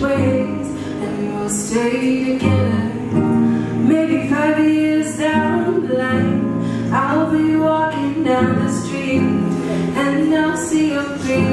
ways and we'll stay together. Maybe five years down the line, I'll be walking down the street and I'll see your face.